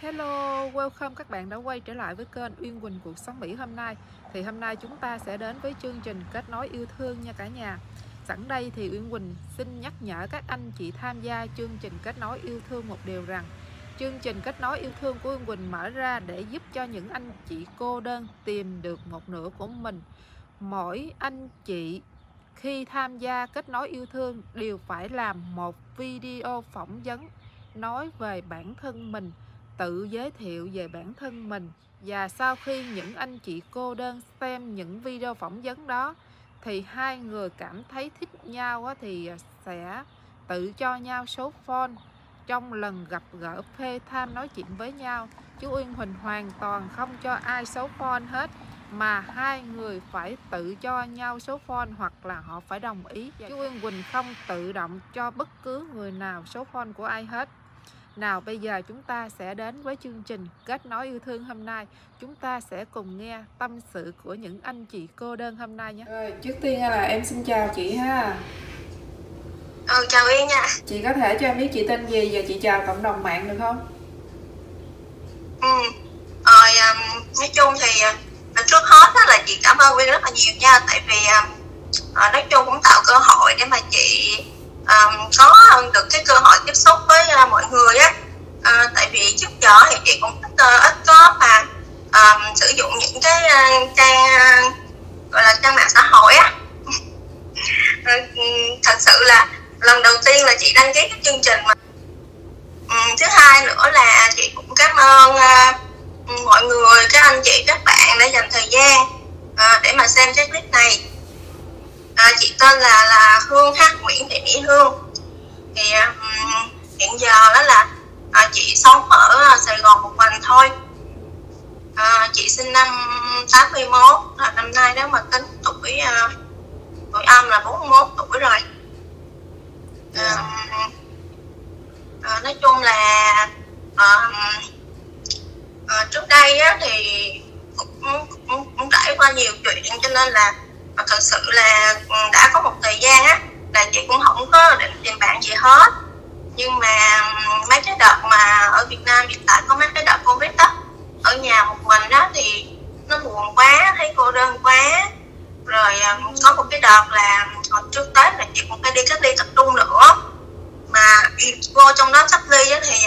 Hello, welcome các bạn đã quay trở lại với kênh Uyên Quỳnh Cuộc Sống Mỹ hôm nay. Thì hôm nay chúng ta sẽ đến với chương trình Kết nối yêu thương nha cả nhà. Sẵn đây thì Uyên Quỳnh xin nhắc nhở các anh chị tham gia chương trình Kết nối yêu thương một điều rằng Chương trình Kết nối yêu thương của Uyên Quỳnh mở ra để giúp cho những anh chị cô đơn tìm được một nửa của mình. Mỗi anh chị khi tham gia kết nối yêu thương đều phải làm một video phỏng vấn, nói về bản thân mình, tự giới thiệu về bản thân mình. Và sau khi những anh chị cô đơn xem những video phỏng vấn đó, thì hai người cảm thấy thích nhau thì sẽ tự cho nhau số phone. Trong lần gặp gỡ phê tham nói chuyện với nhau, chú Uyên Huỳnh hoàn toàn không cho ai số phone hết mà hai người phải tự cho nhau số phone hoặc là họ phải đồng ý. Chú Uyên Quỳnh không tự động cho bất cứ người nào số phone của ai hết. Nào bây giờ chúng ta sẽ đến với chương trình Kết nối yêu thương hôm nay. Chúng ta sẽ cùng nghe tâm sự của những anh chị cô đơn hôm nay nhé. Rồi trước tiên là em xin chào chị ha. Ừ chào Yên nha. Chị có thể cho em biết chị tên gì và chị chào cộng đồng mạng được không? Ừ. Rồi um, nói chung thì uh, trước hết đó là chị cảm ơn Uyên rất là nhiều nha. Tại vì à, à, nói chung cũng tạo cơ hội để mà chị à, có được cái cơ hội tiếp xúc với à, mọi người á. À, tại vì trước giờ thì chị cũng ít, ờ, ít có mà à, sử dụng những cái à, trang gọi là trang mạng xã hội á. Ừ, ừ, thật sự là lần đầu tiên là chị đăng ký cái chương trình mà. Ừ, thứ hai nữa là chị cũng cảm ơn à, mọi người các anh chị các bạn đã dành thời gian uh, để mà xem cái clip này. À, chị tên là là Hương ha Nguyễn Thị Mỹ Hương. Thì um, hiện giờ đó là à, chị sống ở Sài Gòn một mình thôi. À, chị sinh năm 81 là năm nay nếu mà tính tuổi uh, tuổi âm là 41 tuổi rồi. À, à, nói chung là à, à, trước đây á, thì cũng, cũng, cũng trải qua nhiều chuyện cho nên là thật sự là ừ, đã có một thời gian á, là chị cũng không có định tìm bạn gì hết. Nhưng mà ừ, mấy cái đợt mà ở Việt Nam hiện tại có mấy cái đợt Covid đó ở nhà một mình đó thì nó buồn quá, thấy cô đơn quá. Rồi ừ, có một cái đợt là hồi trước Tết là chị cũng phải đi cách ly tập trung nữa. Mà vô trong đó cách ly á thì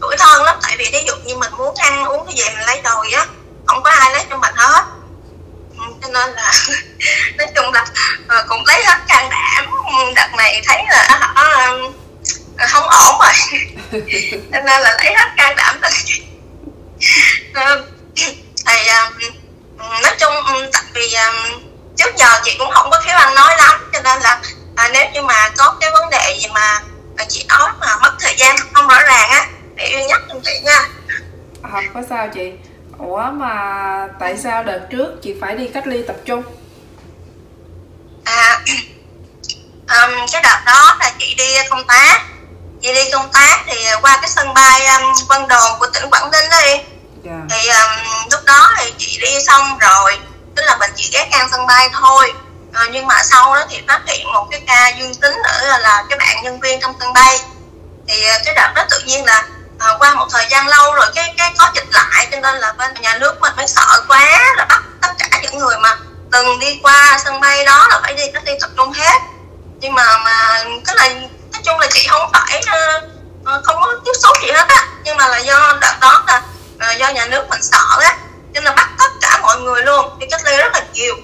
tuổi thân lắm, tại vì ví dụ như mình muốn ăn uống cái gì mình lấy đồ á, không có ai lấy cho mình hết cho nên là nói chung là ờ, cũng lấy hết can đảm. Đợt này thấy là họ không ổn rồi. Cho nên là lấy hết can đảm thì nói chung ừ, tại vì trước giờ chị cũng không có khiếu ăn nói lắm. Cho nên là à, nếu như mà có cái vấn đề gì mà chị nói mà mất thời gian không rõ ràng á thì yêu nhắc chị nha. Không có sao chị. Ủa mà tại sao đợt trước chị phải đi cách ly tập trung? À, um, cái đợt đó là chị đi công tác Chị đi công tác thì qua cái sân bay um, Vân Đồn của tỉnh Quảng Ninh đi yeah. Dạ. Thì um, lúc đó thì chị đi xong rồi Tức là mình chỉ ghé ngang sân bay thôi à, Nhưng mà sau đó thì phát hiện một cái ca dương tính ở là cái bạn nhân viên trong sân bay Thì uh, cái đợt đó tự nhiên là à, qua một thời gian lâu rồi cái cái có dịch lại cho nên là bên nhà nước mình mới sợ quá là bắt tất cả những người mà từng đi qua sân bay đó là phải đi cách ly tập trung hết. Nhưng mà mà cái là nói chung là chị không phải uh, không có tiếp xúc gì hết á. Nhưng mà là do đợt đó là uh, do nhà nước mình sợ á. Nên là bắt tất cả mọi người luôn đi cách ly rất là nhiều.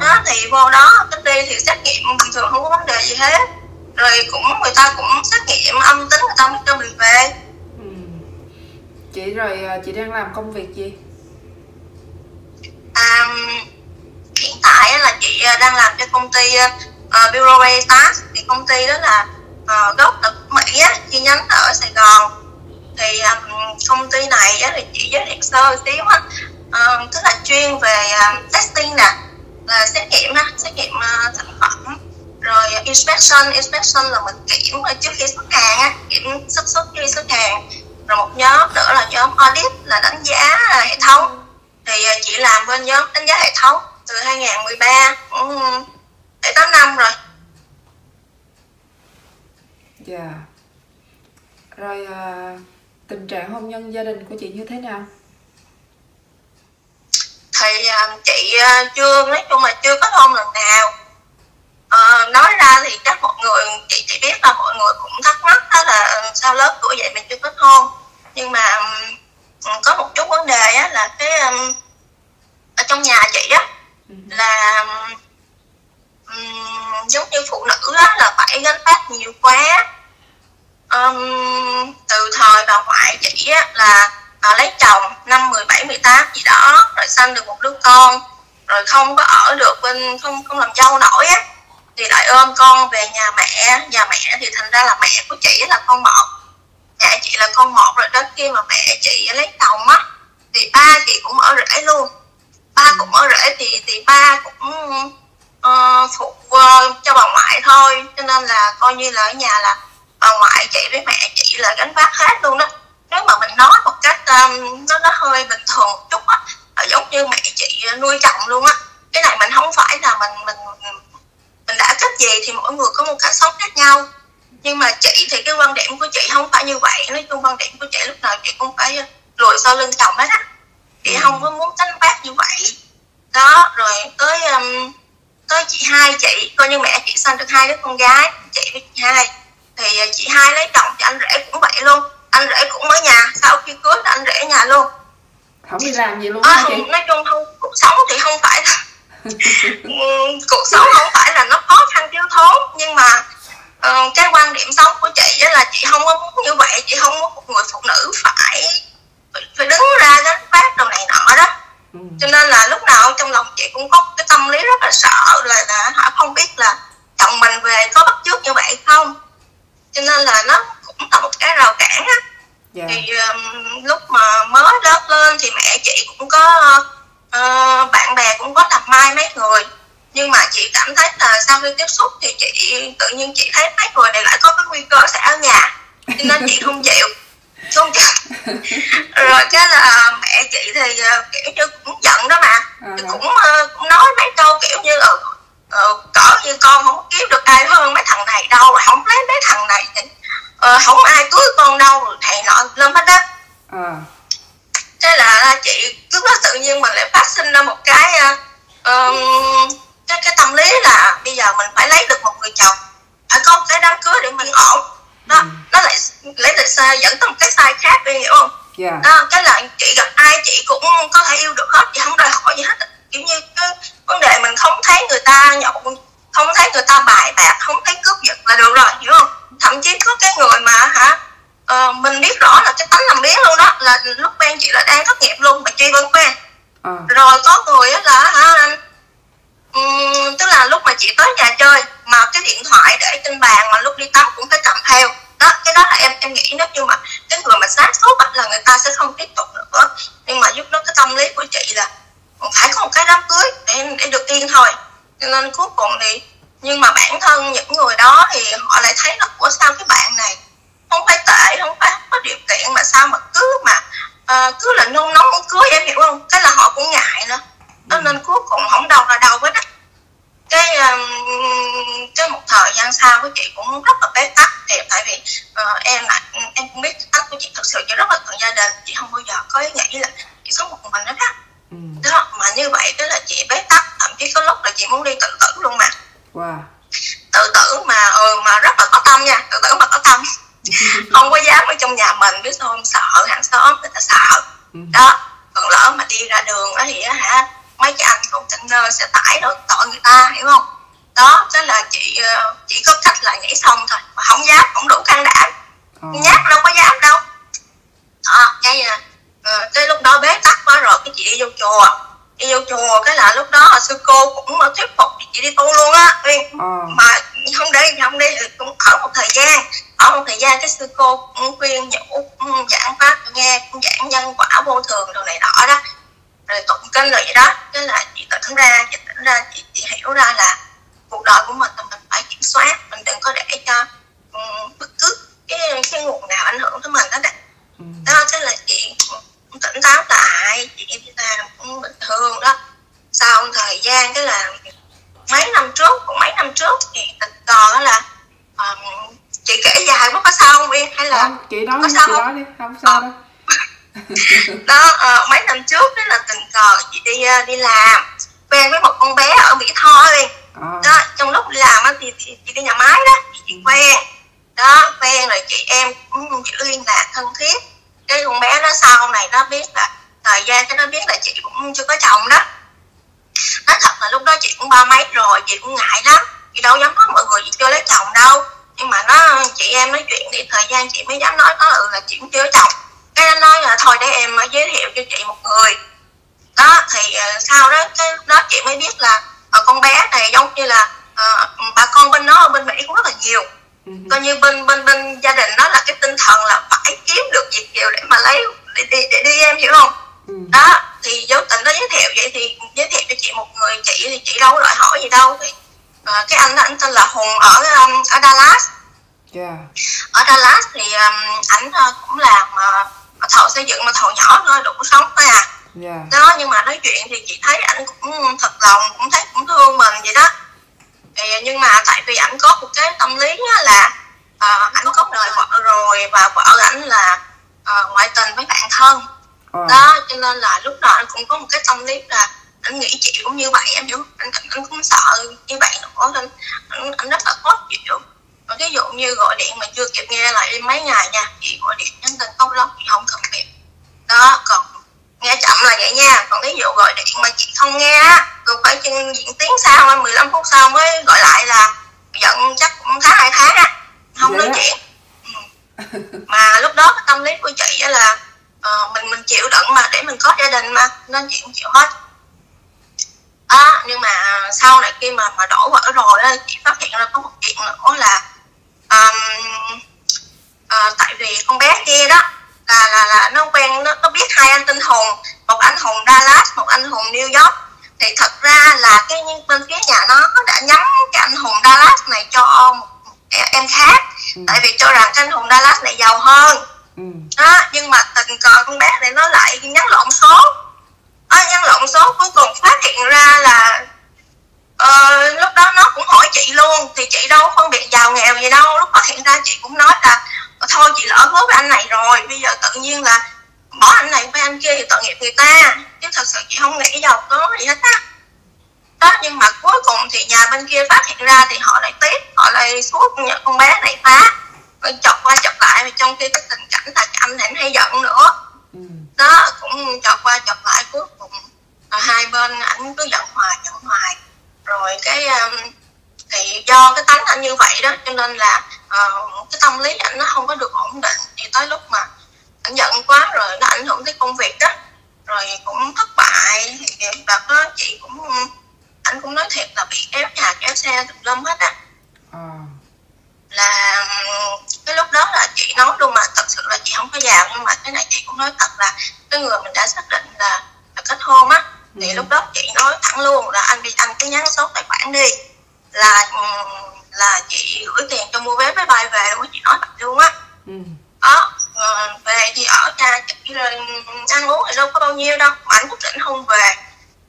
Đó thì vô đó cách ly thì xét nghiệm bình thường không có vấn đề gì hết. Rồi cũng người ta cũng xét nghiệm âm tính người ta mới cho mình về chị rồi à, chị đang làm công việc gì? À, hiện tại là chị à, đang làm cho công ty uh, Bureau Veritas thì công ty đó là uh, gốc ở Mỹ á, chi nhánh ở Sài Gòn. Thì um, công ty này á, thì chị giới thiệu sơ xíu á. Uh, tức là chuyên về uh, testing nè là xét nghiệm á, xét nghiệm uh, sản phẩm. Rồi inspection inspection là mình kiểm trước khi xuất hàng á, kiểm xuất xuất khi xuất hàng rồi một nhóm nữa là nhóm audit là đánh giá hệ thống. Thì à, chị làm bên nhóm đánh giá hệ thống từ 2013 cũng 7 8 năm rồi. Dạ. Rồi à, tình trạng hôn nhân gia đình của chị như thế nào? Thì à, chị à, chưa nói chung là chưa có hôn lần nào à, nói ra thì chắc mọi người chị chỉ biết là mọi người cũng thắc mắc đó là sao lớp tuổi vậy mình chưa kết hôn. Nhưng mà có một chút vấn đề á là cái ở trong nhà chị á ừ. là um, giống như phụ nữ á là phải gánh vác nhiều quá. Um, từ thời bà ngoại chị á là à, lấy chồng năm 17, 18 gì đó rồi sinh được một đứa con rồi không có ở được bên không không làm dâu nổi á thì lại ôm con về nhà mẹ. Nhà mẹ thì thành ra là mẹ của chị là con một. Mẹ chị là con một rồi đó khi mà mẹ chị lấy chồng á thì ba chị cũng ở rễ luôn. Ba cũng ở rễ thì thì ba cũng uh, phụ uh, cho bà ngoại thôi. Cho nên là coi như là ở nhà là bà ngoại chị với mẹ chị là gánh vác hết luôn đó. Nếu mà mình nói một cách um, nó nó hơi bình thường một chút á giống như mẹ chị nuôi chồng luôn á. Cái này mình không phải là mình mình mình đã cách gì thì mỗi người có một cách sống khác nhau. Nhưng mà chị thì cái quan điểm của chị không phải như vậy. Nói chung quan điểm của chị lúc nào chị cũng phải lùi sau lưng chồng hết á. Chị ừ. không có muốn tránh bác như vậy. Đó rồi tới um, tới chị hai chị coi như mẹ chị sinh được hai đứa con gái chị với chị hai. Thì chị hai lấy chồng thì anh rể cũng vậy luôn. Anh rể cũng ở nhà sau khi cưới là anh rể nhà luôn. Không đi làm gì luôn à, chị? nói chung không cuộc sống thì không phải là cuộc sống không phải là nó khó khăn thiếu thốn nhưng mà uh, cái quan điểm sống của chị là chị không có muốn như vậy chị không muốn một người phụ nữ phải phải đứng ra gánh vác đồ này nọ đó ừ. cho nên là lúc nào trong lòng chị cũng có cái tâm lý rất là sợ là, là họ không biết là chồng mình về có bắt chước như vậy không cho nên là nó cũng là một cái rào cản á yeah. Dạ. thì um, lúc mà mới lớn lên thì mẹ chị cũng có uh, bạn bè cũng có tập mai mấy người nhưng mà chị cảm thấy là sau khi tiếp xúc thì chị tự nhiên chị thấy mấy người này lại có cái nguy cơ sẽ ở nhà cho nên chị không chịu không chịu rồi cái là mẹ chị thì uh, kiểu như cũng giận đó mà uh-huh. cũng uh, cũng nói mấy câu kiểu như là uh, cỡ như con không kiếm được ai hơn mấy thằng này đâu không lấy mấy thằng này thì uh, không ai cưới con đâu thầy nọ lên hết đó uh. Thế là chị lúc đó tự nhiên mình lại phát sinh ra một cái um, cái cái tâm lý là bây giờ mình phải lấy được một người chồng phải có một cái đám cưới để mình ổn đó ừ. nó lại lấy được sai dẫn tới một cái sai khác đi hiểu không yeah. Dạ. đó cái là chị gặp ai chị cũng có thể yêu được hết chị không đòi hỏi gì hết kiểu như cái vấn đề mình không thấy người ta nhậu không thấy người ta bài bạc không thấy cướp giật là được rồi hiểu không thậm chí có cái người mà hả uh, mình biết rõ là cái tánh làm biến luôn đó là lúc quen chị là đang thất nghiệp luôn mà truy vẫn quen à. rồi có người là hả um, tức là lúc mà chị tới nhà chơi mà cái điện thoại để trên bàn mà lúc đi tắm cũng phải cầm theo. Đó cái đó là em em nghĩ nếu như mà cái người mà sáng suốt là người ta sẽ không tiếp tục nữa. Nhưng mà giúp nó cái tâm lý của chị là phải có một cái đám cưới để để được yên thôi. Cho nên cuối cùng thì nhưng mà bản thân những người đó thì họ lại thấy là của sao cái bạn này không phải tệ không phải không có điều kiện mà sao mà cứ mà uh, cứ là nôn nóng muốn cưới em hiểu không? Cái là họ cũng ngại nữa. Đó ừ. nên cuối cùng không đâu là đâu hết á. Cái um, cái một thời gian sau của chị cũng rất là bế tắc. Thì tại vì uh, em là em cũng biết tắc của chị thật sự chị rất là cần gia đình. Chị không bao giờ có ý nghĩ là chị sống một mình đó đó ừ. đó mà như vậy cái là chị bế tắc. Thậm chí có lúc là chị muốn đi tự tử luôn mà. Wow. tự tử mà ừ, mà rất là có tâm nha tự tử mà có tâm không có dám ở trong nhà mình biết không? Sợ hàng xóm người ta sợ. Ừ. đó còn lỡ mà đi ra đường đó thì hả mấy cái anh container sẽ tải rồi tội người ta hiểu không? Đó thế là chị ờ, chỉ có cách là nhảy xong thôi mà không dám không đủ can đảm. Ừ. nhát đâu có dám đâu. Đó cái uh, cái lúc đó bế tắc quá rồi cái chị đi vô chùa đi vô chùa cái là lúc đó là sư cô cũng thuyết phục chị đi tu luôn á. Ừ. mà không đi không đi cũng ở một thời gian. Ở một thời gian cái sư cô cũng khuyên nhủ giảng pháp nghe cũng giảng nhân quả vô thường đồ này nọ đó. Rồi tụng kinh rồi vậy đó. Cái là chị tỉnh ra chị tỉnh ra chị, chị hiểu ra là cuộc đời của mình mình phải kiểm soát mình đừng có để cho um, bất cứ cái cái nguồn nào ảnh hưởng tới mình đó đó ừ. đó thế là chị tỉnh táo lại chị đi làm cũng bình thường đó. Sau thời gian cái là mấy năm trước cũng mấy năm trước thì tình cờ là um, chị kể dài quá có sao không Uyên hay là không chị nói có đi sao chị không? nói đi không sao Ờ. đâu. Đó ờ, mấy năm trước đó là tình cờ chị đi ờ, đi làm quen với một con bé ở Mỹ Tho Ờ. đó trong lúc đi làm á thì, thì chị đi nhà máy đó chị quen. Đó quen rồi chị em cũng giữ liên lạc thân thiết cái con bé nó sau này nó biết là thời gian cái nó biết là chị cũng chưa có chồng đó. Nói thật là lúc đó chị cũng ba mấy rồi chị cũng ngại lắm. Chị đâu dám nói mọi người chị chưa lấy chồng đâu. Nhưng mà nó chị em nói chuyện thì thời gian chị mới dám nói có ừ là chị cũng chưa có chồng. Cái nó nói là thôi để em ờ, giới thiệu cho chị một người. Đó thì uh, sau đó cái đó chị mới biết là uh, con bé này giống như là uh, bà con bên nó ở bên mỹ cũng rất là nhiều coi như bên bên bên gia đình nó là cái tinh thần là phải kiếm được việt kiều để mà lấy để đi để đi em hiểu không Ừ. đó thì dấu tình nó giới thiệu vậy thì giới thiệu cho chị một người chị thì chị đâu có đòi hỏi gì đâu thì ờ, cái anh đó anh tên là hùng ở um, ở dallas Dạ. ở dallas thì um, ảnh ờ, cũng làm uh, thợ xây dựng mà thợ nhỏ thôi đủ sống thôi à Dạ. đó nhưng mà nói chuyện thì chị thấy ảnh cũng thật lòng cũng thấy cũng thương mình vậy đó thì, nhưng mà tại vì ảnh có một cái tâm lý là à, ảnh có đời vợ rồi và vợ ảnh là à, ngoại tình với bạn thân. Ờ. đó cho nên là lúc nào anh cũng có một cái tâm lý là anh nghĩ chị cũng như vậy em hiểu anh anh, cũng sợ như vậy nữa nên anh, anh rất là khó chịu. Và ví dụ như gọi điện mà chưa kịp nghe lại mấy ngày nha chị gọi điện nhắn tin không lắm chị không cần kịp đó còn nghe chậm là vậy nha. Còn ví dụ gọi điện mà chị không nghe á rồi phải chừng diễn tiếng sau 15 phút sau mới gọi lại là giận chắc cũng tháng hai tháng á. Không nói chuyện. Ừ. mà lúc đó cái tâm lý của chị á là ờ, mình mình chịu đựng mà để mình có gia đình mà nên chị cũng chịu hết. Đó nhưng mà sau này khi mà mà đổ vỡ rồi á chị phát hiện ra có một chuyện nữa là um, ờ, tại vì con bé kia đó là là là nó quen nó, nó biết hai anh tên hùng một anh hùng Dallas một anh hùng New York. Thì thật ra là cái bên phía nhà nó đã nhắm cái anh hùng Dallas này cho một em- khác. Ừ. tại vì cho rằng cái anh hùng Dallas này giàu hơn. Ừ. đó nhưng mà tình cờ con bé này nó lại nhắn lộn số. À, nhắn lộn số cuối cùng phát hiện ra là ờ, lúc đó nó cũng hỏi chị luôn. Thì chị đâu có phân biệt giàu nghèo gì đâu. Lúc phát hiện ra chị cũng nói là "Ờ, thôi chị lỡ hứa với anh này rồi. Bây giờ tự nhiên là bỏ anh này với anh kia thì tội nghiệp người ta. Chứ thật sự chị không nghĩ giàu có gì hết á. Đó nhưng mà cuối cùng thì nhà bên kia phát hiện ra thì họ lại tiếp họ lại suốt con bé này phá. Chọc qua chọc lại và trong khi cái tình cảnh là anh này hay giận nữa. Ừ. đó cũng chọc qua chọc lại cuối cùng hai bên ảnh cứ giận hoài giận hoài. Rồi cái um, thì do cái tánh anh như vậy đó cho nên là ờ, cái tâm lý ảnh nó không có được ổn định thì tới lúc mà ảnh giận quá rồi nó ảnh hưởng tới công việc đó rồi cũng thất bại thì đợt đó chị cũng anh cũng nói thiệt là bị kéo nhà kéo xe tùm lum hết á Ờ. là cái lúc đó là chị nói luôn mà thật sự là chị không có giàu nhưng mà cái này chị cũng nói thật là cái người mình đã xác định là, là kết hôn á thì Ừ. lúc đó chị nói thẳng luôn là anh đi anh cứ nhắn số tài khoản đi là là chị gửi tiền cho mua vé máy bay về á chị nói thật luôn á Ừ. đó ờ, về thì ở nhà chị rồi ăn uống thì đâu có bao nhiêu đâu mà anh quyết định không về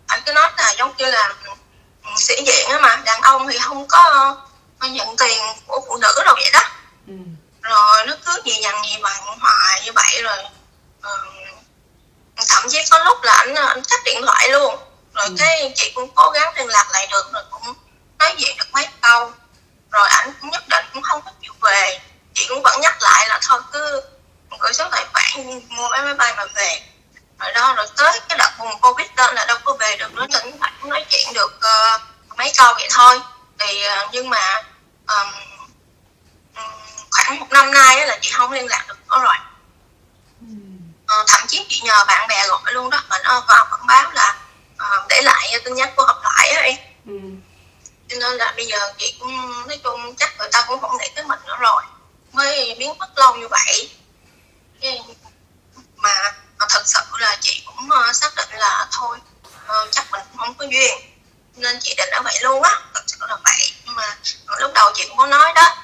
anh cứ nói là giống như là ừ, sĩ diện á mà đàn ông thì không có nhận tiền của phụ nữ đâu vậy đó Ừ. rồi nó cứ gì nhằn gì bằng hoài như vậy rồi ờ, thậm chí có lúc là anh anh tắt điện thoại luôn rồi Ừ. cái chị cũng cố gắng liên lạc lại được rồi cũng nói chuyện được mấy câu. Rồi ảnh cũng nhất định cũng không có chịu về. Chị cũng vẫn nhắc lại là thôi cứ gửi số tài khoản mua vé máy bay mà về. Rồi đó rồi tới cái đợt bùng covid đó là đâu có về được nữa tỉnh phải cũng nói chuyện được uh, mấy câu vậy thôi. Thì uh, nhưng mà um, khoảng một năm nay là chị không liên lạc được nữa rồi. Uh, thậm chí chị nhờ bạn bè gọi luôn đó mà nó vào quảng báo là uh, để lại tin nhắn của học lại ấy. em. Ừ cho nên là bây giờ chị cũng nói chung chắc người ta cũng không để tới mình nữa rồi. Mới biến mất lâu như vậy. Mà, mà thật sự là chị cũng ờ, xác định là thôi ờ, chắc mình cũng không có duyên. Nên chị định ở vậy luôn á thật sự là vậy. Nhưng mà lúc đầu chị cũng có nói đó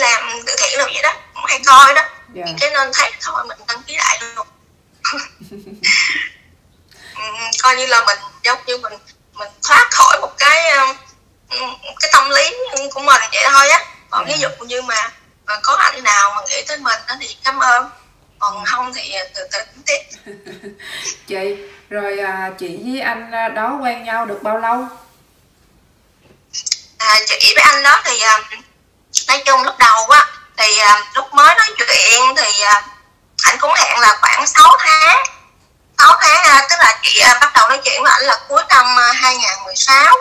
làm từ thiện là vậy đó cũng hay coi đó. Yeah. cái nên thấy thôi mình đăng ký lại luôn. Coi như là mình giống như mình mình thoát khỏi một cái cái tâm lý của mình vậy thôi á. Còn ví dụ như mà, mà có anh nào mà nghĩ tới mình đó thì cảm ơn. Còn không thì từ từ tính tiếp. Chị rồi à, chị với anh à, đó quen nhau được bao lâu? À, chị với anh đó thì à, nói chung lúc đầu á thì à, lúc mới nói chuyện thì à, anh cũng hẹn là khoảng 6 tháng. 6 tháng à, tức là chị à, bắt đầu nói chuyện với anh là cuối năm à, 2016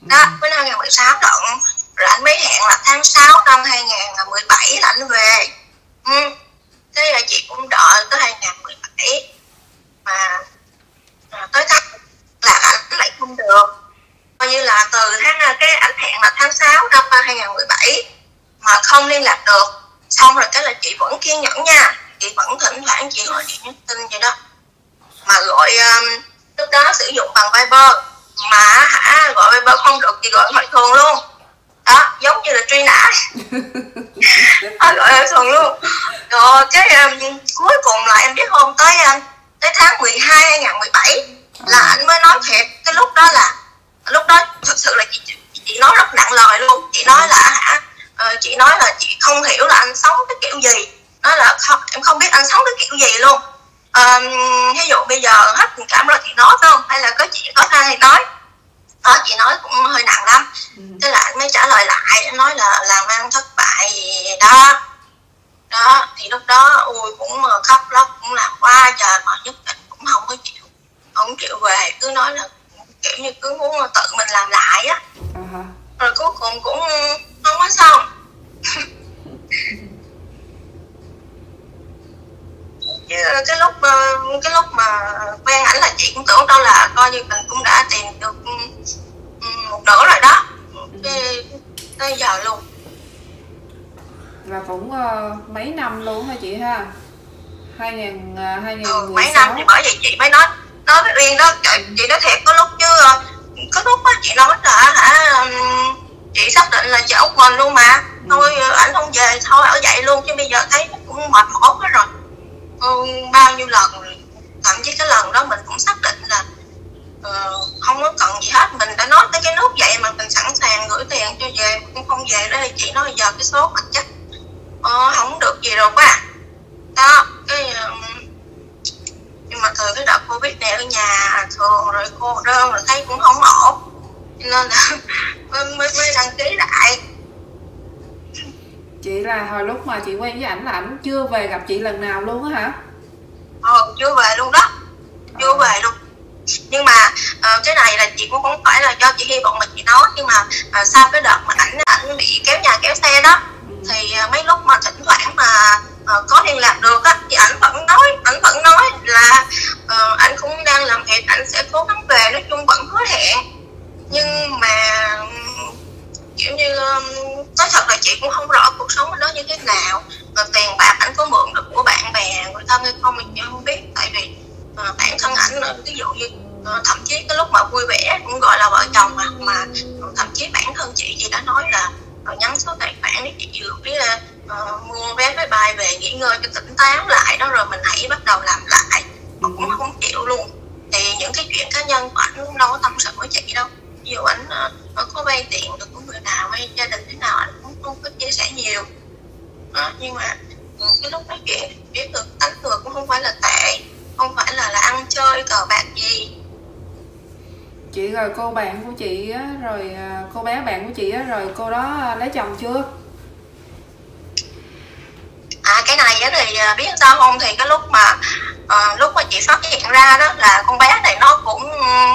đó ừ. cuối năm 2016 lận rồi anh mới hẹn là tháng 6 năm 2017 là anh về. Ừ. thế là chị cũng đợi tới 2017 mà à, tới tháng là anh lại không được. Coi như là từ tháng cái ảnh hẹn là tháng 6 năm 2017 mà không liên lạc được. Xong rồi cái là chị vẫn kiên nhẫn nha. Chị vẫn thỉnh thoảng chị gọi điện nhắn tin vậy đó. Mà gọi um, lúc đó sử dụng bằng Viber. Mà hả gọi Viber không được chị gọi hỏi thường luôn. Đó giống như là truy nã. Gọi hỏi thường luôn. Rồi cái um, cuối cùng là em biết hôm tới um, tới tháng 12 2017 là anh mới nói thiệt. Cái lúc đó là lúc đó thật sự là chị chị nói rất nặng lời luôn. Chị nói là hả uh, chị nói là chị không hiểu là anh sống cái kiểu gì. Nói là không em không biết anh sống cái kiểu gì luôn. Um, ví dụ bây giờ hết tình cảm rồi thì nói không? Hay là có chuyện khó khăn thì nói? Đó chị nói cũng hơi nặng lắm. Ừ. thế là anh mới trả lời lại anh nói là làm ăn thất bại gì đó. Đó thì lúc đó ui cũng khóc lóc cũng làm qua trời mà nhất định cũng không có chịu không chịu về. Cứ nói là kiểu như cứ muốn tự mình làm lại á. Uh-huh. rồi cuối cùng cũng có xong cái lúc ờ, cái lúc mà quen ảnh là chị cũng tưởng đâu là coi như mình cũng đã tìm được một nửa rồi đó. Cái tới giờ luôn. Là cũng uh, mấy năm luôn hả chị ha? Hai nghìn ờ, hai nghìn ừ, mấy năm thì bởi vì chị mới nói nói với uyên đó chị nói thiệt có lúc chứ có lúc đó chị nói là hả chị xác định là chị ốc mình luôn mà. Thôi ờ, ảnh không về thôi ở vậy luôn chứ bây giờ thấy cũng mệt mỏi quá rồi. Ừ, bao nhiêu lần thậm chí cái lần đó mình cũng xác định là uh, không có cần gì hết. Mình đã nói tới cái nút vậy mà mình sẵn sàng gửi tiền cho về cũng không về đó thì chị nói giờ cái số mặt chắc uh, không được gì rồi quá. Đó cái uh, nhưng mà từ cái đợt covid này ở nhà thường rồi cô đơn rồi thấy cũng không ổn nên là mới mới đăng ký lại. Chị là hồi lúc mà chị quen với ảnh là ảnh chưa về gặp chị lần nào luôn á hả? Ờ chưa về luôn đó. Chưa ờ. về luôn. Nhưng mà uh, cái này là chị cũng không phải là do chị hy vọng mà chị nói nhưng mà uh, sau cái đợt mà ảnh ảnh bị kéo nhà kéo xe đó ừ. thì uh, mấy lúc mà thỉnh thoảng mà uh, có liên lạc được á thì ảnh vẫn nói ảnh vẫn nói là uh, ảnh cũng đang làm việc ảnh sẽ cố gắng về nói chung vẫn hứa hẹn nhưng mà kiểu như um, nói thật là chị cũng không rõ cuộc sống của nó như thế nào. Và tiền bạc ảnh có mượn được của bạn bè người thân hay không mình không biết. Tại vì uh, bản thân ảnh ví dụ như uh, thậm chí cái lúc mà vui vẻ cũng gọi là vợ chồng mà mà thậm chí bản thân chị chị đã nói là uh, nhắn số tài khoản để chị vừa biết là uh, mua vé máy bay về nghỉ ngơi cho tỉnh táo lại đó rồi mình hãy bắt đầu làm lại. Mà cũng không chịu luôn. Thì những cái chuyện cá nhân của ảnh đâu có tâm sự với chị đâu dụ ảnh uh, có vay tiền được của người nào hay gia đình thế nào anh cũng không có chia sẻ nhiều. Đó, nhưng mà ừ, cái lúc nói chuyện biết được tánh người cũng không phải là tệ không phải là là ăn chơi cờ bạc gì. Chị rồi cô bạn của chị á rồi à, cô bé bạn của chị á rồi cô đó lấy chồng chưa? À cái này á thì à, biết sao không? Thì cái lúc mà uh, lúc mà chị phát hiện ra đó là con bé này nó cũng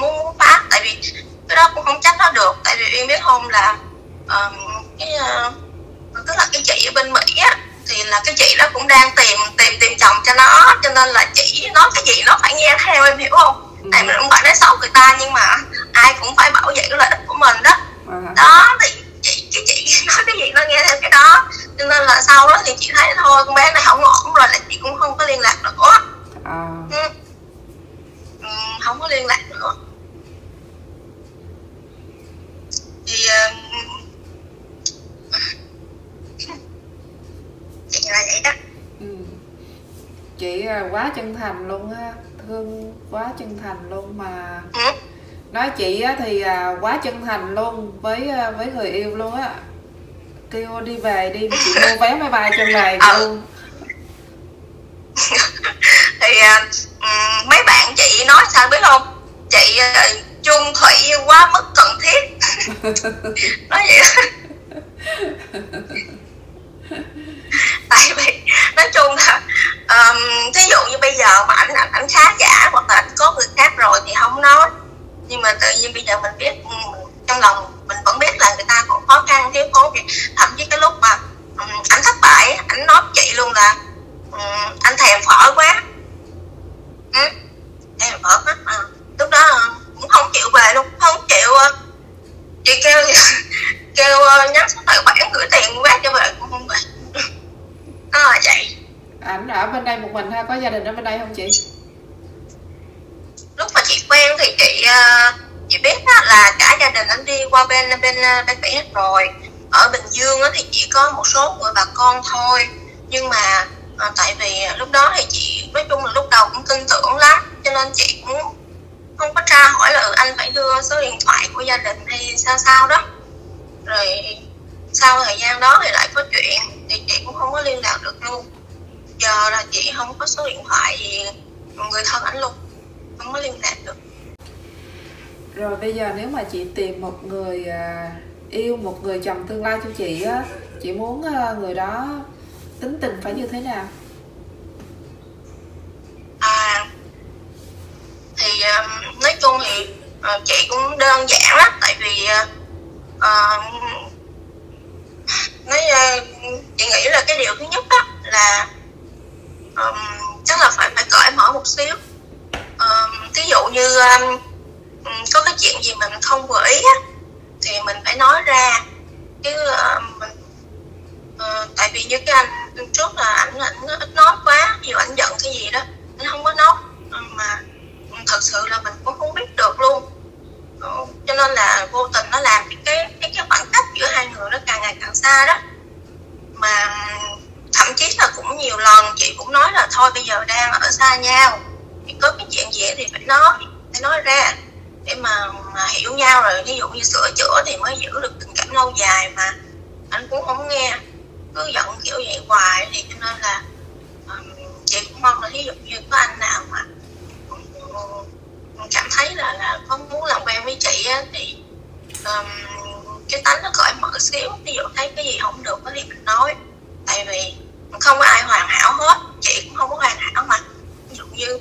muốn phá tại vì cái đó cũng không trách nó được tại vì em biết không là uh, cái uh, tức là cái chị ở bên mỹ á thì là cái chị đó cũng đang tìm tìm tìm chồng cho nó cho nên là chị nói cái gì nó phải nghe theo em hiểu không ừ. tại mình không phải nói xấu người ta nhưng mà ai cũng phải bảo vệ cái lợi ích của mình đó à. đó thì chị cái chị nói cái gì nó nghe theo cái đó cho nên là sau đó thì chị thấy thôi con bé này không ổn rồi là chị cũng không có liên lạc nữa à. ừ. Ừ, không có liên lạc nữa thì uh, thì là vậy đó ừ. chị à, quá chân thành luôn á thương quá chân thành luôn mà ừ. nói chị á thì à, quá chân thành luôn với à, với người yêu luôn á kêu đi về đi chị mua vé máy bay cho về Ừ. luôn thì ừm, mấy bạn chị nói sao biết không chị à, chung thủy quá mức cần thiết. Nói vậy. Tại vì nói chung là um, thí dụ như bây giờ mà ảnh ảnh, khá giả hoặc là ảnh có người khác rồi thì không nói. Nhưng mà tự nhiên bây giờ mình biết trong lòng mình vẫn biết là người ta còn khó khăn thiếu thì thậm chí cái lúc mà ừm, ảnh thất bại ảnh nói chị luôn là ừm, anh thèm phở quá. Ừ, thèm phở quá à. lúc đó ờ, cũng không chịu về luôn không chịu ờ, chị kêu kêu ờ, nhắn số tài khoản gửi tiền quét cho về cũng không về. Nó là vậy. Ảnh ở bên đây một mình hay có gia đình ở bên đây không chị? Lúc mà chị quen thì chị ờ, chị biết là cả gia đình anh đi qua bên bên bên mỹ hết rồi. Ở bình dương thì chỉ có một số người bà con thôi. Nhưng mà tại vì lúc đó thì chị nói chung là lúc đầu cũng tin tưởng lắm cho nên chị cũng không có tra hỏi là ừ, anh phải đưa số điện thoại của gia đình hay sao sao đó. Rồi sau thời gian đó thì lại có chuyện, thì chị cũng không có liên lạc được luôn. Giờ là chị không có số điện thoại gì người thân ảnh luôn, không có liên lạc được. Rồi bây giờ nếu mà chị tìm một người à, yêu, một người chồng tương lai cho chị á, chị muốn à, người đó tính tình phải như thế nào à thì um, nói chung thì uh, chị cũng đơn giản lắm tại vì uh, nói uh, chị nghĩ là cái điều thứ nhất đó là um, chắc là phải phải cởi mở một xíu. Um, ví dụ như um, có cái chuyện gì mình không vừa ý á, thì mình phải nói ra. Chứ uh, mình uh, tại vì như cái anh trước là ảnh ảnh ít nói quá nhiều ảnh giận cái gì đó anh không có nói. Mà thật sự là mình cũng không biết được luôn. Cho nên là vô tình nó làm cái cái cái, khoảng cách giữa hai người nó càng ngày càng xa đó. Mà thậm chí là cũng nhiều lần chị cũng nói là thôi bây giờ đang ở xa nhau thì có cái chuyện gì thì phải nói phải nói ra. Để mà, mà hiểu nhau rồi ví dụ như sửa chữa thì mới giữ được tình cảm lâu dài mà anh cũng không nghe. Cứ giận kiểu vậy hoài thì cho nên là um, chị cũng mong là ví dụ như có anh nào mà cảm thấy là là có muốn làm quen với chị á, thì um, cái tánh nó cởi mở xíu. Ví dụ thấy cái gì không được thì mình nói. Tại vì không có ai hoàn hảo hết chị cũng không có hoàn hảo mà. Ví dụ như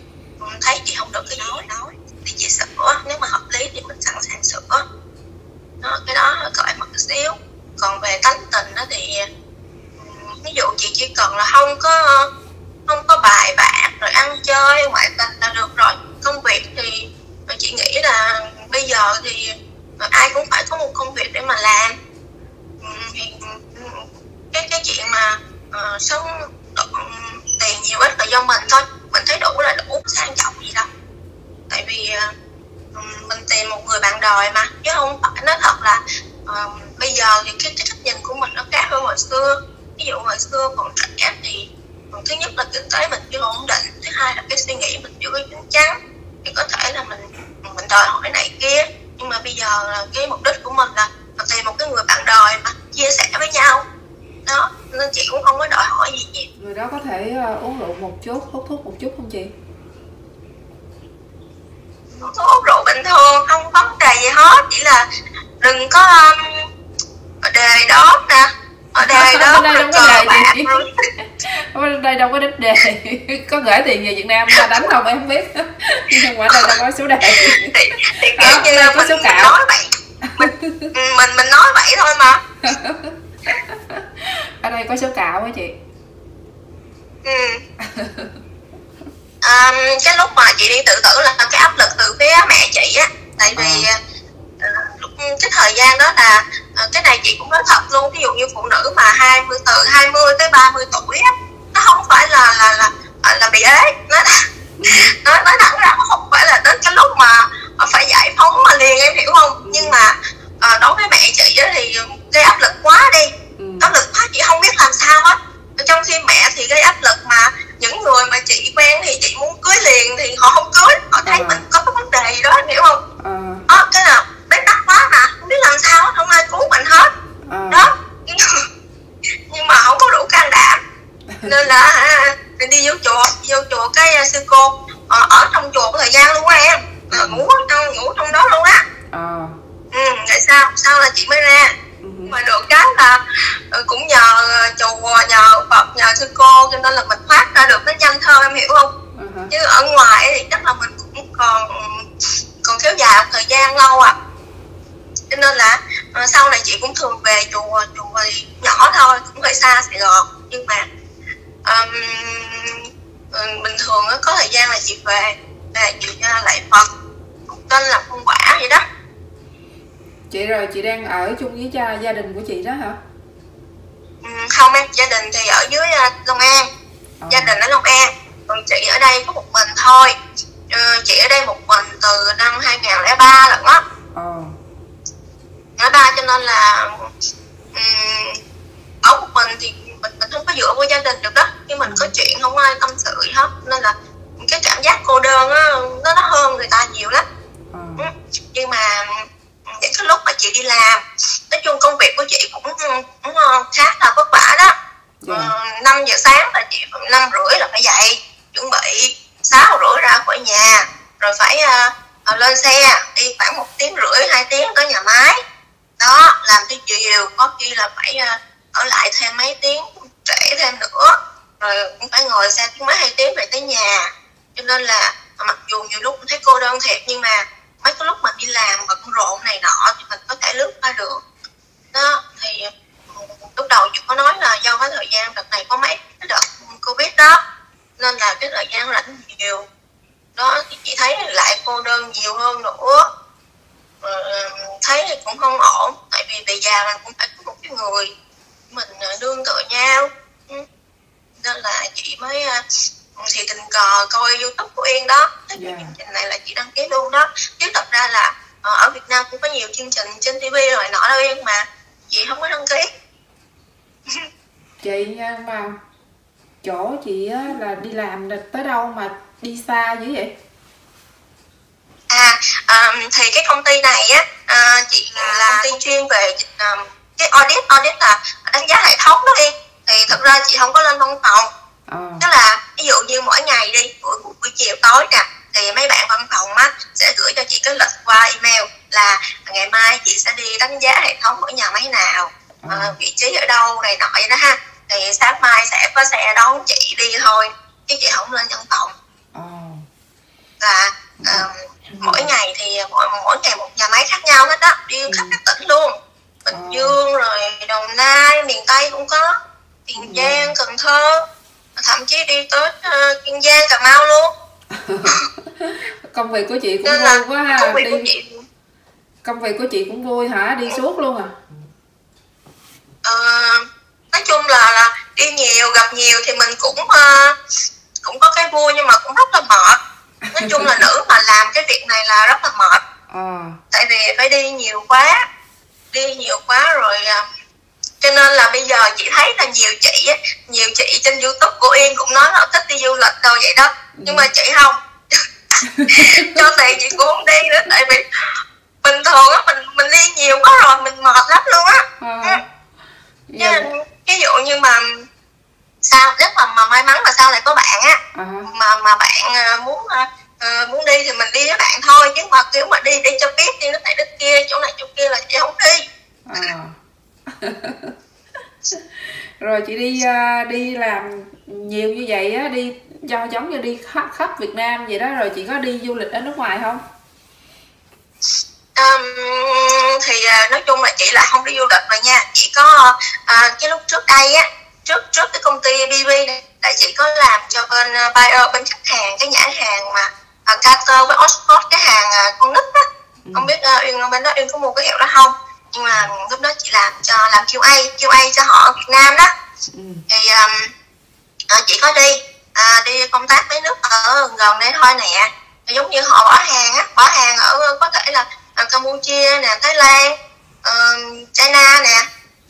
thấy chị không được cái gì nói nói. Thì chị sửa nếu mà hợp lý thì mình sẵn sàng sửa. Đó, cái đó nó cởi mở xíu. Còn về tánh tình đó thì ví dụ chị chỉ cần là không có không có bài bạc rồi ăn chơi ngoại tình là được rồi. Công việc thì chị nghĩ là bây giờ thì ai cũng phải có một công việc để mà làm. Ừ, thì cái cái chuyện mà uh, sống tiền nhiều ít là do mình thôi. Mình thấy đủ là đủ sang trọng gì đâu. Tại vì uh, mình tìm một người bạn đời mà chứ không phải nói thật là uh, bây giờ thì cái, cái cách nhìn của mình nó khác hơn hồi xưa. Ví dụ hồi xưa còn trẻ thì ừ, thứ nhất là kinh tế mình chưa ổn định thứ hai là cái suy nghĩ mình chưa có chín chắn thì có thể là mình mình đòi hỏi này kia nhưng mà bây giờ là cái mục đích của mình là là tìm một cái người bạn đời mà chia sẻ với nhau đó nên chị cũng không có đòi hỏi gì nhiều người đó có thể à, uống rượu một chút hút thuốc một chút không chị thuốc rượu bình thường không có vấn đề gì hết chỉ là đừng có um, đề đó nè ở đề đó có cờ bạc đây đâu có đích đề. Có gửi tiền về Việt Nam ta đánh không em không biết. Nhưng mà đây đâu có số đề. Thì, thì kiểu Đó, như là có mình, số mình cạo. nói vậy. Mình, mình mình nói vậy thôi mà. Ở đây có số cạo á chị. Ừ. à, cái lúc mà chị đi tự tử là cái áp lực từ phía mẹ chị á. Tại vì à, cái thời gian đó là à, cái này chị cũng nói thật luôn ví dụ như phụ nữ mà 20 từ 20 tới 30 tuổi á nó không phải là là là là, bị ế. Nó nói nói thẳng ra nó không phải là đến cái lúc mà phải giải phóng mà liền em hiểu không? Nhưng mà à, đối với mẹ chị á thì gây áp lực quá đi. Ừ. áp lực quá chị không biết làm sao hết trong khi mẹ thì gây áp lực mà mà chị quen thì chị muốn cưới liền thì họ không cưới. Họ thấy À. mình có cái vấn đề gì đó em hiểu không? À, ờ cái là bé đắt quá mà không biết làm sao không ai cứu mình hết. À, đó. Nhưng mà không có đủ can đảm. Nên là mình đi vô chùa vô chùa cái à, sư cô ờ, ở trong chùa có thời gian luôn á em. Ờ, ngủ trong ngủ trong đó luôn á. À, ừ vậy sao? Sau là chị mới ra? Ừ, mà được cái là ờ, cũng nhờ chùa nhờ phật nhờ sư cô cho nên là mình thoát ra được cái danh thơ em hiểu không? À, hả. chứ ở ngoài thì chắc là mình cũng còn còn kéo dài một thời gian lâu à cho nên là ờ, sau này chị cũng thường về chùa chùa thì nhỏ thôi cũng hơi xa Sài Gòn. Nhưng mà ừ, bình thường có thời gian là chị về về chị uh, lại Phật tên là phong quả vậy đó. Chị rồi chị đang ở chung với cha gia đình của chị đó hả? Ừm, không em gia đình thì ở dưới uh, Long An. À, gia đình ở Long An còn chị ở đây có một mình thôi. Ờ, chị ở đây một mình từ năm 2003 lận á. À, ngã ba cho nên là ừm, ở một mình thì mình mình không có dựa vô gia đình được đó. Khi mình có chuyện không ai tâm sự gì hết. Nên là cái cảm giác cô đơn á nó nó hơn người ta nhiều lắm. Ừ. nhưng mà những cái lúc mà chị đi làm nói chung công việc của chị cũng cũng khá là vất vả đó. Dạ, Ờ, 5 giờ sáng là chị năm rưỡi là phải dậy chuẩn bị sáu rưỡi ra khỏi nhà rồi phải ờ, lên xe đi khoảng một tiếng rưỡi hai tiếng tới nhà máy đó, làm tới chiều, có khi là phải à, ở lại thêm mấy tiếng, trễ thêm nữa. Rồi cũng phải ngồi xe tiếng mấy hai tiếng về tới nhà. Cho nên là mặc dù nhiều lúc cũng thấy cô đơn thiệt, nhưng mà mấy cái lúc mà đi làm bận rộn này nọ thì mình có thể lướt qua được. Đó, thì lúc đầu chị có nói là do cái thời gian đợt này có mấy cái đợt covid đó, nên là cái thời gian rảnh nhiều. Đó, thì chị thấy lại cô đơn nhiều hơn nữa thấy thì cũng không ổn tại vì về già mình cũng phải có một cái người mình ờ, nương tựa nhau. Nên là chị mới ờ, thì tình cờ coi youtube của Yên đó. Thấy Dạ. chương trình này là chị đăng ký luôn đó. Chứ thật ra là ờ, ở Việt Nam cũng có nhiều chương trình trên TV rồi nọ đâu Yên mà chị không có đăng ký. Chị nhưng mà chỗ chị á, là đi làm được tới đâu mà đi xa dữ vậy À, à thì cái công ty này á à, chị là công ty chuyên về à, cái audit audit là đánh giá hệ thống đó em thì thật ra chị không có lên văn phòng. À, tức là ví dụ như mỗi ngày đi buổi, buổi, chiều tối nè thì mấy bạn văn phòng á sẽ gửi cho chị cái lịch qua email là ngày mai chị sẽ đi đánh giá hệ thống ở nhà máy nào à, à, vị trí ở đâu này nọ vậy đó ha. Thì sáng mai sẽ có xe đón chị đi thôi chứ chị không lên văn phòng. À, là à, mỗi ngày thì mỗi, mỗi ngày một nhà máy khác nhau hết á đi khắp các tỉnh luôn. Bình À. dương rồi đồng nai miền tây cũng có tiền giang cần thơ thậm chí đi tới uh, kiên giang cà mau luôn. Công việc của chị cũng nên vui quá ha công việc của đi chị công việc của chị cũng vui hả? Đi suốt luôn à? Ờ, nói chung là, là đi nhiều gặp nhiều thì mình cũng ờ, cũng có cái vui nhưng mà cũng rất là mệt nói chung là nữ mà làm cái việc này là rất là mệt. À, tại vì phải đi nhiều quá đi nhiều quá rồi à, cho nên là bây giờ chị thấy là nhiều chị á, nhiều chị trên youtube của yên cũng nói là thích đi du lịch đâu vậy đó. Nhưng mà chị không. Cho tiền chị cũng không đi nữa tại vì bình thường á mình mình đi nhiều quá rồi mình mệt lắm luôn á. À, Chứ dạ, ví dụ như mà sao? Nếu mà, mà may mắn mà sau này có bạn á. À, mà mà bạn à, muốn à, muốn đi thì mình đi với bạn thôi. Chứ mà kiểu mà đi đi cho biết đi nước này nước kia chỗ này chỗ kia là chị không đi. À. rồi chị đi đi làm nhiều như vậy á đi do giống như đi khắp khắp Việt Nam vậy đó. Rồi chị có đi du lịch ở nước ngoài không? Um, thì à, nói chung là chị là không đi du lịch rồi nha. Chỉ có à, cái lúc trước đây á trước trước cái công ty BB này là chị có làm cho bên uh, buyer bên khách hàng cái nhãn hàng mà uh, Carter với Oxford cái hàng à, con nít á. Ừ. không biết uh, Uyên bên đó Uyên có mua cái hiệu đó không? Nhưng mà lúc đó chị làm cho làm QA QA cho họ ở Việt Nam đó. Ừ. thì um, à, chị có đi à, đi công tác mấy nước ở gần đây thôi nè. Giống như họ bỏ hàng á bỏ hàng ở có thể là à, Campuchia nè Thái Lan uh, China nè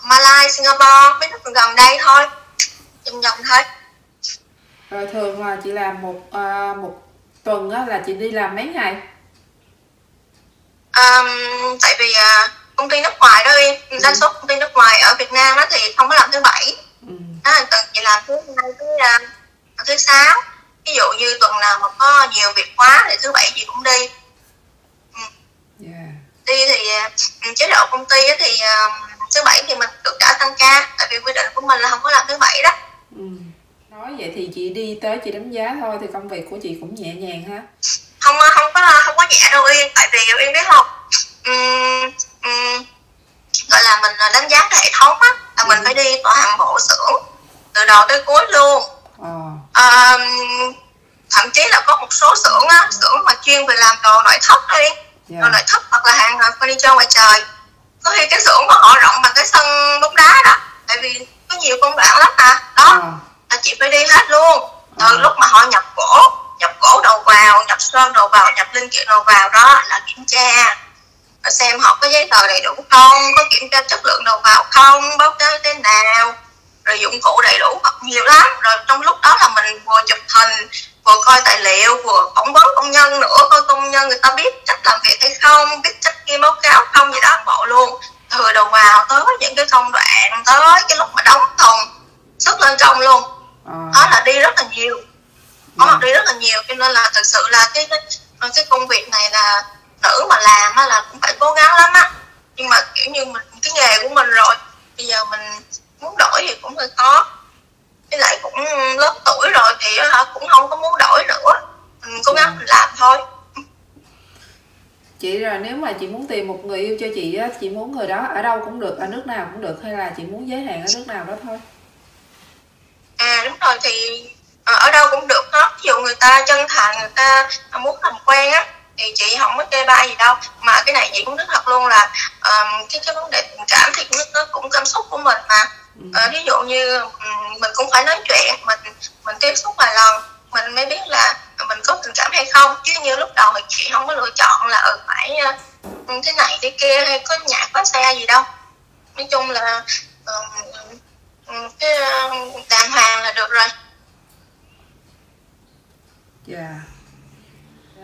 Malaysia Singapore mấy nước gần đây thôi vòng vòng thôi rồi thường là chị làm một uh, một tuần á là chị đi làm mấy ngày um, tại vì uh, công ty nước ngoài đó em ừ. đa số công ty nước ngoài ở Việt Nam á thì không có làm thứ bảy ừ. đó là tuần chị làm thứ hai thứ uh, thứ sáu ví dụ như tuần nào mà có nhiều việc quá thì thứ bảy chị cũng đi ừ. yeah. đi thì uh, chế độ công ty thì uh, thứ bảy thì mình được trả tăng ca tại vì quy định của mình là không có làm thứ bảy đó ừ. nói vậy thì chị đi tới chị đánh giá thôi thì công việc của chị cũng nhẹ nhàng ha không không có không có nhẹ đâu yên tại vì yên biết không um, um, gọi là mình đánh giá cái hệ thống á là mình ừ. phải đi toàn bộ xưởng từ đầu tới cuối luôn à. um, thậm chí là có một số xưởng á xưởng mà chuyên về làm đồ nội thất đi yeah. Dạ. đồ nội thất hoặc là hàng furniture ngoài trời có khi cái xưởng của họ rộng bằng cái sân bóng đá đó. Tại vì có nhiều công đoạn lắm mà. Đó. À. là chị phải đi hết luôn. Từ à. lúc mà họ nhập gỗ nhập gỗ đầu vào nhập sơn đầu vào nhập linh kiện đầu vào đó là kiểm tra. Xem họ có giấy tờ đầy đủ không có kiểm tra chất lượng đầu vào không báo cáo thế nào. Rồi dụng cụ đầy đủ nhiều lắm. Rồi trong lúc đó là mình vừa chụp hình vừa coi tài liệu vừa phỏng vấn công nhân nữa coi người ta biết cách làm việc hay không biết cách ghi báo cáo không gì đó bộ luôn. Từ đầu vào tới những cái công đoạn tới cái lúc mà đóng thùng xuất lên trong luôn. À. đó là đi rất là nhiều. Có mặt đi rất là nhiều cho nên là thực sự là cái cái, cái công việc này là nữ mà làm á là cũng phải cố gắng lắm á. Nhưng mà kiểu như mình cái nghề của mình rồi bây giờ mình muốn đổi thì cũng hơi khó. Với lại cũng lớn tuổi rồi thì cũng không có muốn đổi nữa. Mình cố gắng mình làm thôi chị là nếu mà chị muốn tìm một người yêu cho chị á chị muốn người đó ở đâu cũng được ở nước nào cũng được hay là chị muốn giới hạn ở nước nào đó thôi? À đúng rồi thì ở đâu cũng được hết. Ví dụ người ta chân thành người ta muốn làm quen á thì chị không có chê bai gì đâu. Mà cái này chị cũng nói thật luôn là um, cái cái vấn đề tình cảm thì nó, nó cũng cảm xúc của mình mà. Uh, ví dụ như um, mình cũng phải nói chuyện mình mình tiếp xúc vài lần mình mới biết là mình có tình cảm hay không chứ như lúc đầu thì chị không có lựa chọn là ừ, phải uh, thế này thế kia hay có nhà có xe gì đâu nói chung là uh, cái uh, đàng hoàng là được rồi dạ yeah.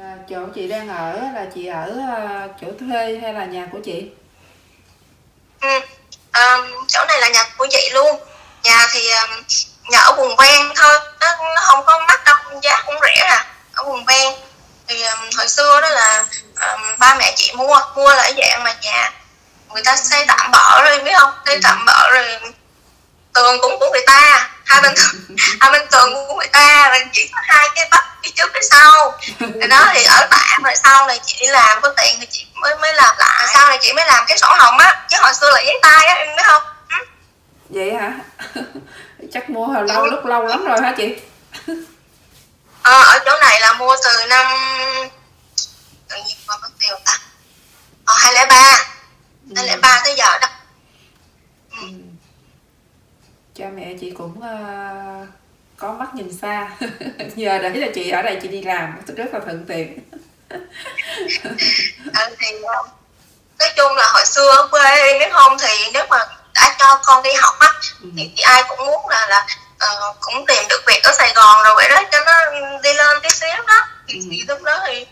À, chỗ chị đang ở là chị ở à, chỗ thuê hay là nhà của chị? Ừ, um, chỗ này là nhà của chị luôn. Nhà thì um, nhà ở vùng ven thôi, nó, nó không có mắc giá cũng rẻ à, ở vùng ven. Thì um, hồi xưa đó là um, ba mẹ chị mua, mua là cái dạng mà nhà người ta xây tạm bỡ rồi biết không? Xây tạm bỡ rồi tường cũng của người ta hai bên hai bên tường của người ta rồi chỉ có hai cái vách phía trước phía sau thì đó thì ở tạm rồi sau này chị đi làm có tiền thì chị mới mới làm lại sau này chị mới làm cái sổ hồng á chứ hồi xưa là giấy tay á em biết không ừ. vậy hả chắc mua hồi lâu lúc lâu lắm rồi hả chị ờ, ở chỗ này là mua từ năm tự nhiên mà mất tiêu ta. Ờ, hai lẻ ba. Hai lẻ ba tới giờ đó. Ừ. Cha mẹ chị cũng uh, có mắt nhìn xa. Nhờ đấy là chị ở đây chị đi làm rất là thuận tiện. À, thì uh, nói chung là hồi xưa ở quê nếu không thì nếu mà đã cho con đi học á ừ. thì, thì ai cũng muốn là là uh, cũng tìm được việc ở Sài Gòn rồi vậy đó cho nó đi lên tí xíu đó thì, ừ. thì lúc đó thì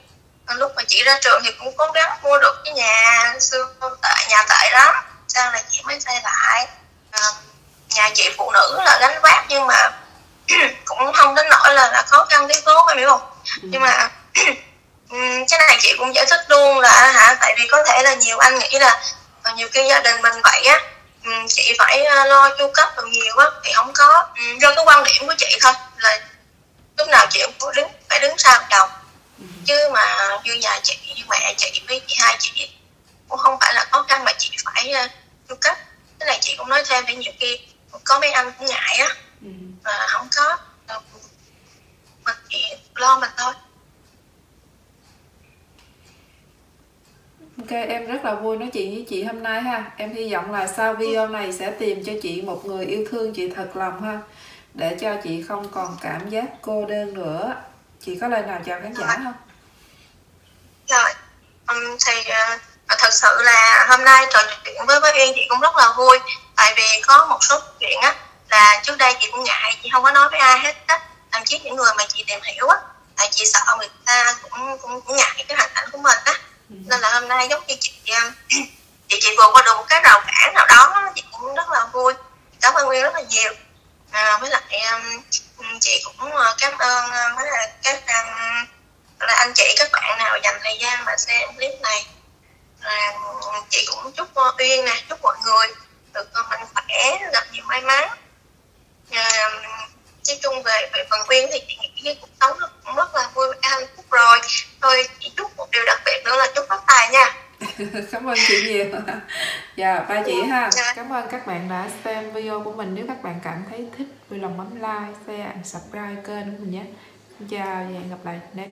lúc mà chị ra trường thì cũng cố gắng mua được cái nhà xưa tại nhà tại lắm sau này chị mới xây lại uh, nhà chị phụ nữ là gánh vác nhưng mà cũng không đến nỗi là là khó khăn thiếu thốn em hiểu không ừ. nhưng mà cái này chị cũng giải thích luôn là hả tại vì có thể là nhiều anh nghĩ là ờ, nhiều khi gia đình mình vậy á chị phải ờ, lo chu cấp được nhiều á thì không có. Do cái quan điểm của chị thôi là lúc nào chị cũng đứng phải đứng sau chồng ừ. chứ mà như nhà chị như mẹ chị với chị hai chị cũng không phải là khó khăn mà chị phải uh, chu cấp. Cái này chị cũng nói thêm vì nhiều khi có mấy anh cũng ngại á ừ. và không có. Mình chỉ lo mình thôi Ok, em rất là vui nói chuyện với chị hôm nay ha. Em hy vọng là sau video này sẽ tìm cho chị một người yêu thương chị thật lòng ha. Để cho chị không còn cảm giác cô đơn nữa. Chị có lời nào chào khán giả không? Rồi, um, thì uh, thật sự là hôm nay trò chuyện với với Uyên chị cũng rất là vui tại vì có một số chuyện á là trước đây chị cũng ngại chị không có nói với ai hết á thậm chí chị người mà chị tìm hiểu á tại chị sợ người ta cũng cũng, cũng ngại cái hoàn cảnh của mình á nên là hôm nay giống như chị um, chị chị vừa qua được một cái rào cản nào đó chị cũng rất là vui. Cảm ơn Nguyên rất là nhiều. À, với lại um, um chị cũng uh, cảm ơn uh, với là các um, là anh chị các bạn nào dành thời gian mà xem clip này. À, chị cũng chúc uh, Uyên nè chúc mọi người được mạnh khỏe gặp nhiều may mắn. À, nói chung về về phần Uyên thì chị nghĩ cuộc sống nó cũng rất là vui vẻ hạnh phúc rồi. Thôi chị chúc một điều đặc biệt nữa là chúc phát tài nha. Cảm ơn chị nhiều. Dạ ba chị ha. Dạ. cảm ơn các bạn đã xem video của mình. Nếu các bạn cảm thấy thích vui lòng bấm like share and subscribe kênh của mình nhé. Xin chào và hẹn gặp lại